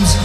sounds